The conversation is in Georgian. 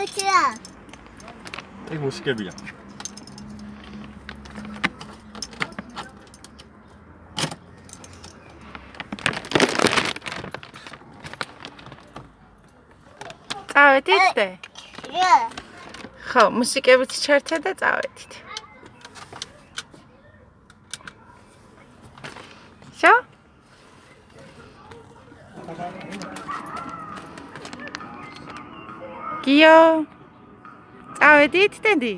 ოქია. ეგ მუსიკებია. წავედით დე? ია. ხო, მუსიკებით ჩართე და წავედით. შო? გიო. წავედით დედი?